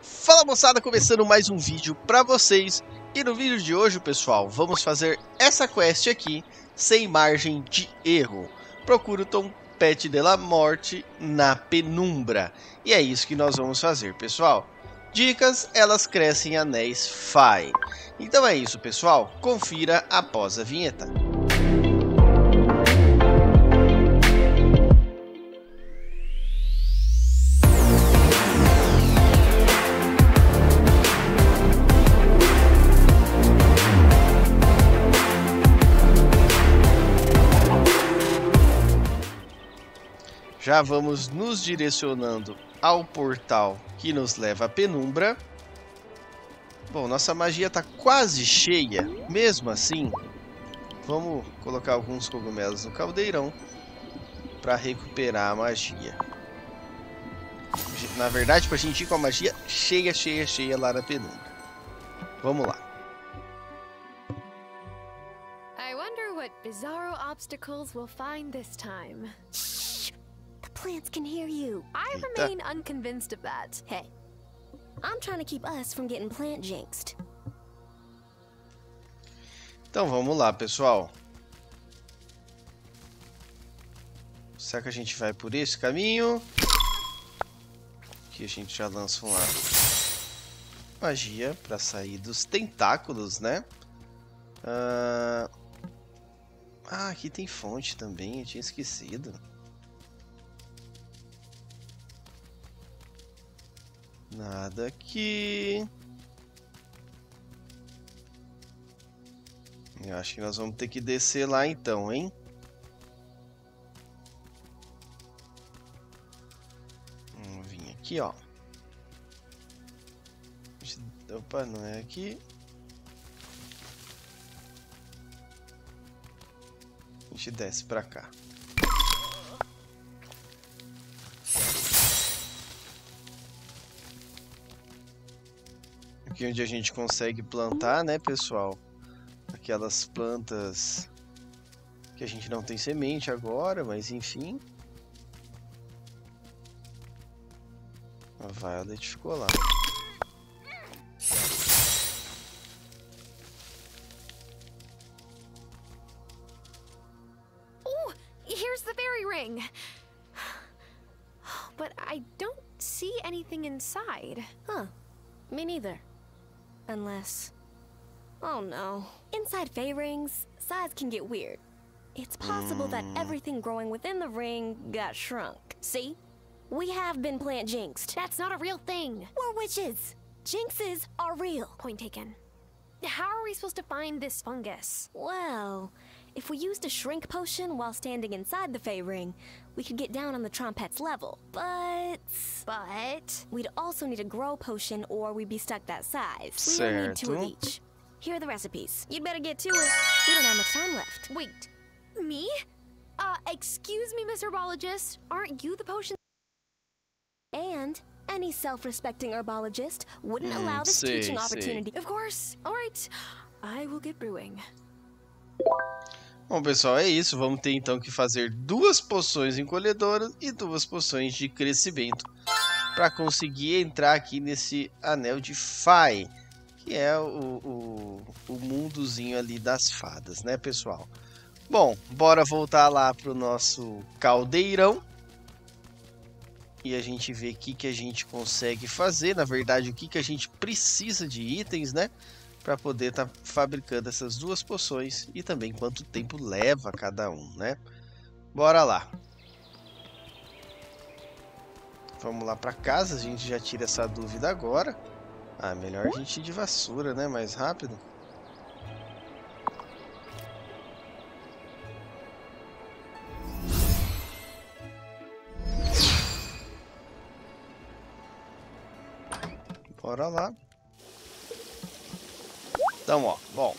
Fala moçada, começando mais um vídeo pra vocês. E no vídeo de hoje, pessoal, vamos fazer essa quest aqui, sem margem de erro. Procura o Tom Pet de la Morte na penumbra. E é isso que nós vamos fazer, pessoal. Dicas, elas crescem anéis FAI. Então é isso, pessoal. Confira após a vinheta. Já vamos nos direcionando ao portal que nos leva à penumbra. Bom, nossa magia está quase cheia. Mesmo assim, vamos colocar alguns cogumelos no caldeirão para recuperar a magia. Na verdade, para a gente ir com a magia cheia, cheia, cheia lá na penumbra. Vamos lá. I wonder what bizarro obstacles we'll find this time. Plants can hear you. I Eita. remain unconvinced of that. Hey, I'm trying to keep us from getting plant jinxed. Então vamos lá, pessoal. Será que a gente vai por esse caminho? Aqui a gente já lança uma magia para sair dos tentáculos, né? Ah... ah, aqui tem fonte também, eu tinha esquecido. Nada aqui. Eu acho que nós vamos ter que descer lá então, hein? Vamos vir aqui, ó. Opa, não é aqui. A gente desce pra cá. Aqui onde a gente consegue plantar, né, pessoal? aquelas plantas que a gente não tem semente agora, mas enfim. A Violet ficou lá. Oh, here's the fairy ring. But I don't see anything inside. Huh. Me neither. Unless. Oh no. Inside Fey rings, size can get weird. It's possible that hmm. everything growing within the ring got shrunk. See? We have been plant jinxed. That's not a real thing. We're witches. Jinxes are real. Point taken. How are we supposed to find this fungus? Well, if we used a shrink potion while standing inside the Fey ring, we could get down on the Trompette's level. But But we'd also need a grow potion or we'd be stuck that size. We don't need two of each. Here are the recipes. You'd better get to it. We don't have much time left. wait, me? Uh, excuse me, Mr. Herbologist. Aren't you the potion? And any self-respecting herbologist wouldn't Hmm, allow this sei, teaching sei. opportunity. Of course. All right. I will get brewing. Bom, pessoal, é isso. Vamos ter então que fazer duas poções encolhedoras e duas poções de crescimento para conseguir entrar aqui nesse anel de Fai, que é o, o, o mundozinho ali das fadas, né, pessoal? Bom, bora voltar lá pro nosso caldeirão e a gente ver o que, que a gente consegue fazer, na verdade, o que, que a gente precisa de itens, né? Para poder estar fabricando essas duas poções e também quanto tempo leva cada um, né? Bora lá. Vamos lá para casa, a gente já tira essa dúvida agora. Ah, melhor a gente ir de vassoura, né? Mais rápido. Bora lá. Então, ó, bom.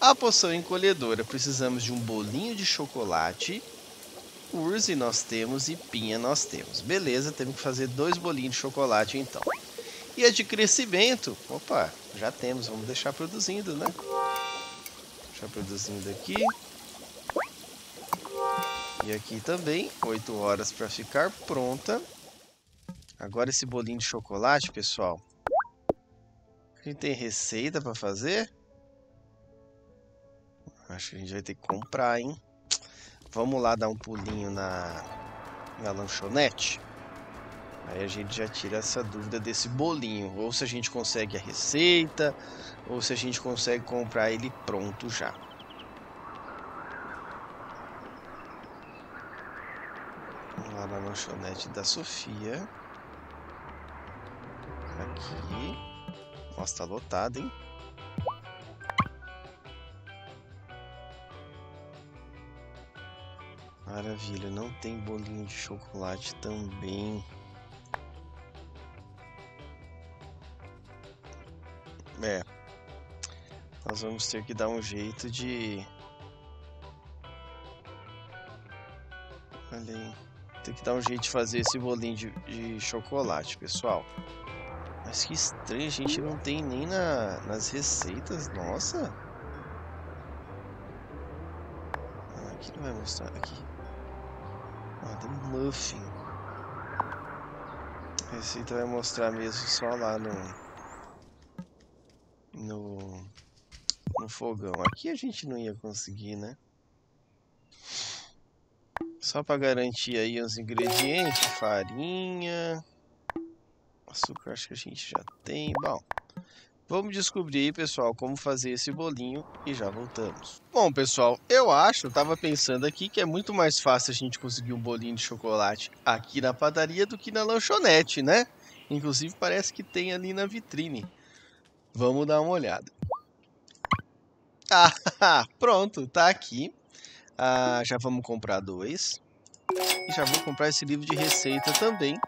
A poção encolhedora, precisamos de um bolinho de chocolate. Urze nós temos e pinha nós temos. Beleza, temos que fazer dois bolinhos de chocolate então. E a de crescimento, opa, já temos, vamos deixar produzindo, né? Deixar produzindo aqui. E aqui também, 8 horas para ficar pronta. Agora esse bolinho de chocolate, pessoal, A gente tem receita para fazer? Acho que a gente vai ter que comprar, hein? Vamos lá dar um pulinho na, na lanchonete. Aí a gente já tira essa dúvida desse bolinho. Ou se a gente consegue a receita, ou se a gente consegue comprar ele pronto já. Vamos lá na lanchonete da Sofia. Aqui. Nossa, tá lotado, hein? Maravilha, não tem bolinho de chocolate também. É. Nós vamos ter que dar um jeito de. Olha aí. Tem que dar um jeito de fazer esse bolinho de, de chocolate, pessoal. Mas que estranho, a gente não tem nem na, nas receitas. Nossa. Ah, aqui não vai mostrar. Aqui. Ah, tem muffin. A receita vai mostrar mesmo só lá no no, no fogão. Aqui a gente não ia conseguir, né? Só para garantir aí os ingredientes, farinha, açúcar acho que a gente já tem. Bom, vamos descobrir aí, pessoal, como fazer esse bolinho e já voltamos. Bom, pessoal, eu acho, eu tava pensando aqui que é muito mais fácil a gente conseguir um bolinho de chocolate aqui na padaria do que na lanchonete, né? Inclusive parece que tem ali na vitrine. Vamos dar uma olhada. Ah, pronto, tá aqui. Ah, já vamos comprar dois. E já vou comprar esse livro de receita também.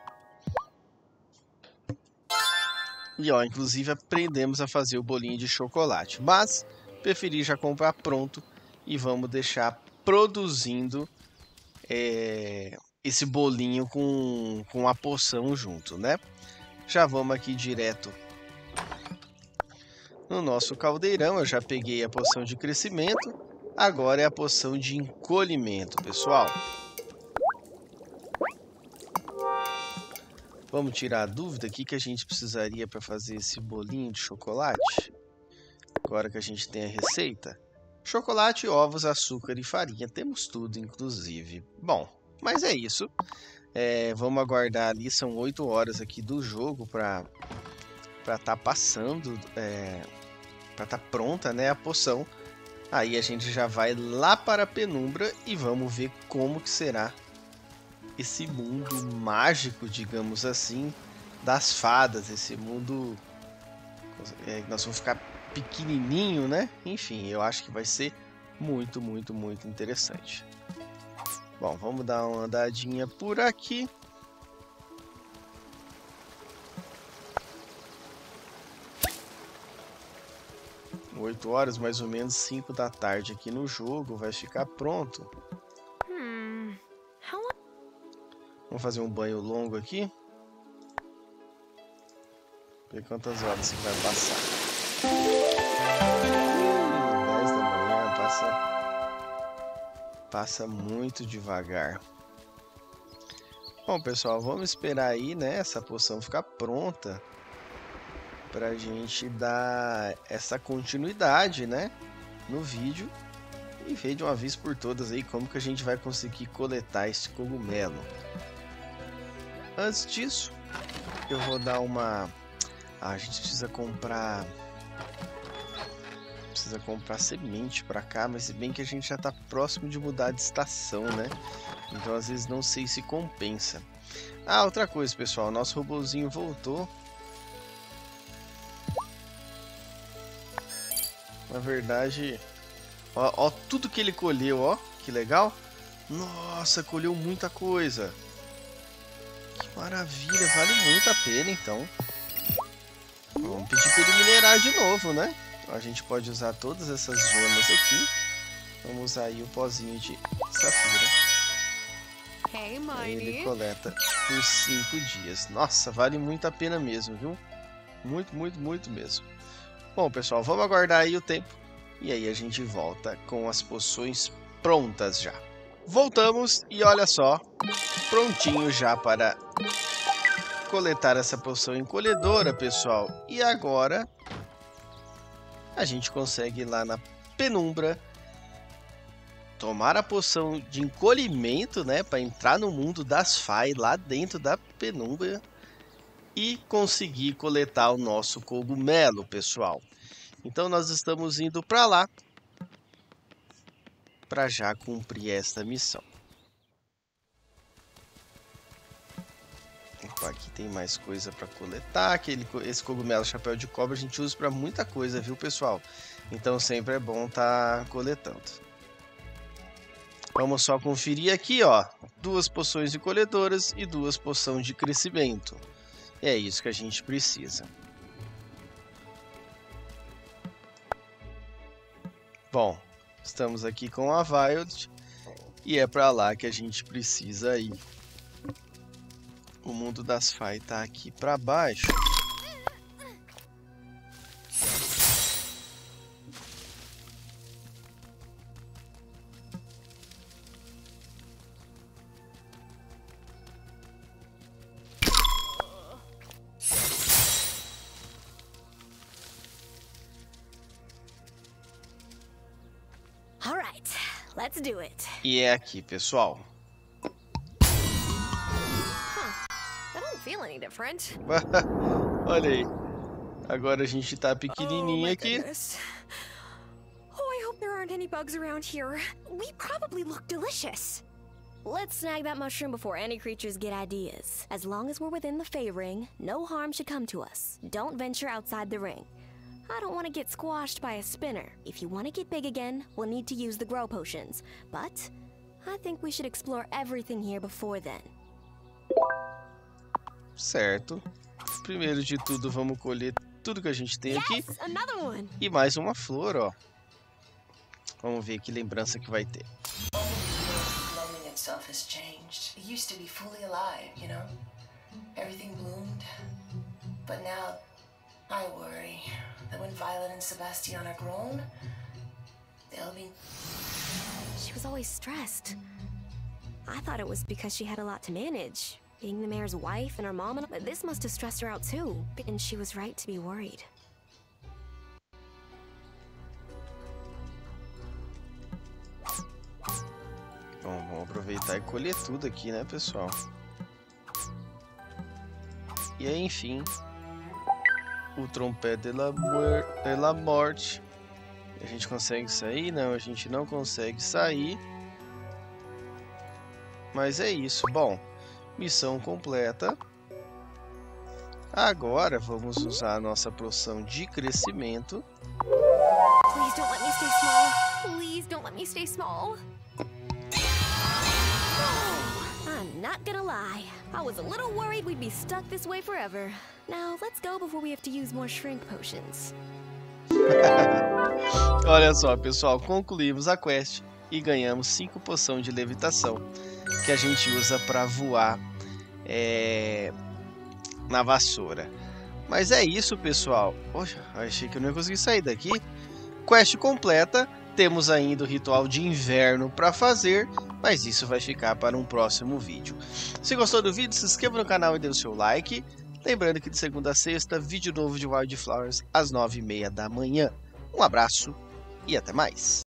E ó, inclusive aprendemos a fazer o bolinho de chocolate. Mas preferi já comprar pronto e vamos deixar produzindo é, esse bolinho com, com a poção junto, né? Já vamos aqui direto no nosso caldeirão, eu já peguei a poção de crescimento. Agora é a poção de encolhimento, pessoal. Vamos tirar a dúvida aqui que a gente precisaria para fazer esse bolinho de chocolate. Agora que a gente tem a receita. Chocolate, ovos, açúcar e farinha. Temos tudo, inclusive. Bom, mas é isso. É, vamos aguardar ali. São 8 horas aqui do jogo para para estar tá passando, é, para estar tá pronta, né, a poção. Aí a gente já vai lá para a penumbra e vamos ver como que será esse mundo mágico, digamos assim, das fadas, esse mundo é, nós vamos ficar pequenininho, né? Enfim, eu acho que vai ser muito, muito, muito interessante. Bom, vamos dar uma andadinha por aqui. 8 horas, mais ou menos 5 da tarde aqui no jogo, vai ficar pronto. Vamos fazer um banho longo aqui. Ver quantas horas você vai passar. 10 da manhã passa, passa muito devagar. Bom, pessoal, vamos esperar aí, né, essa poção ficar pronta para a gente dar essa continuidade, né, no vídeo e ver de uma vez por todas aí como que a gente vai conseguir coletar esse cogumelo. Antes disso, eu vou dar uma ah, a gente precisa comprar precisa comprar semente para cá, mas se bem que a gente já está próximo de mudar de estação, né? Então às vezes não sei se compensa. Ah, outra coisa, pessoal, nosso robozinho voltou Na verdade, ó, ó, tudo que ele colheu, ó, que legal. Nossa, colheu muita coisa. Que maravilha, vale muito a pena então. Vamos pedir para ele minerar de novo, né? A gente pode usar todas essas gemas aqui. Vamos usar aí o pozinho de safira. Ele coleta por 5 dias. Nossa, vale muito a pena mesmo, viu? Muito, muito, muito mesmo. Bom, pessoal, vamos aguardar aí o tempo e aí a gente volta com as poções prontas já. Voltamos e olha só, prontinho já para coletar essa poção encolhedora, pessoal. E agora a gente consegue ir lá na penumbra tomar a poção de encolhimento, né, para entrar no mundo das Fai lá dentro da penumbra e conseguir coletar o nosso cogumelo, pessoal. Então nós estamos indo para lá para já cumprir esta missão. Aqui tem mais coisa para coletar. Aquele, esse cogumelo chapéu de cobra a gente usa para muita coisa, viu, pessoal? Então sempre é bom estar tá coletando. Vamos só conferir aqui, ó. Duas poções de colhedoras e duas poções de crescimento. É isso que a gente precisa. Bom, estamos aqui com a Violet e é para lá que a gente precisa ir. O mundo das Fai tá aqui para baixo. Let's do it. E é aqui, pessoal. Olha aí. Agora a gente tá pequenininho oh, aqui. Goodness. Oh, I hope there aren't any bugs around here. We probably look delicious. Let's snag that mushroom before any creatures get ideas. As long as we're within the Fey ring, no harm should come to us. Don't venture outside the ring. I don't want to get squashed by a spinner. If you want to get big again, we'll need to use the grow potions. But I think we should explore everything here before then. Certo. Primeiro de tudo, vamos colher tudo que a gente tem aqui. Yes, another one. E mais uma flor, ó. Vamos ver que lembrança que vai ter. Blooming itself has changed. It used to be fully alive, you know? Everything bloomed. But now I worry that when Violet and Sebastian are grown, they'll be. She was always stressed. I thought it was because she had a lot to manage. Being the mayor's wife and her mom, and this must have stressed her out too. And she was right to be worried. Bom, vamos aproveitar e colher tudo aqui, né, pessoal? E aí, enfim, o trompete de la, morte. A gente consegue sair? Não, a gente não consegue sair. Mas é isso. Bom, missão completa. Agora vamos usar a nossa poção de crescimento. Please don't let me stay small. Please don't let me stay small. I'm not gonna lie. I was a little worried we'd be stuck this way forever. Now, let's go before we have to use more shrink potions. Olha só, pessoal, concluímos a quest e ganhamos 5 poções de levitação que a gente usa para voar é, na vassoura. Mas é isso, pessoal. Poxa, achei que eu não ia conseguir sair daqui. Quest completa. Temos ainda o ritual de inverno para fazer, mas isso vai ficar para um próximo vídeo. Se gostou do vídeo, se inscreva no canal e dê o seu like. Lembrando que de segunda a sexta, vídeo novo de Wildflowers às nove e meia da manhã. Um abraço e até mais.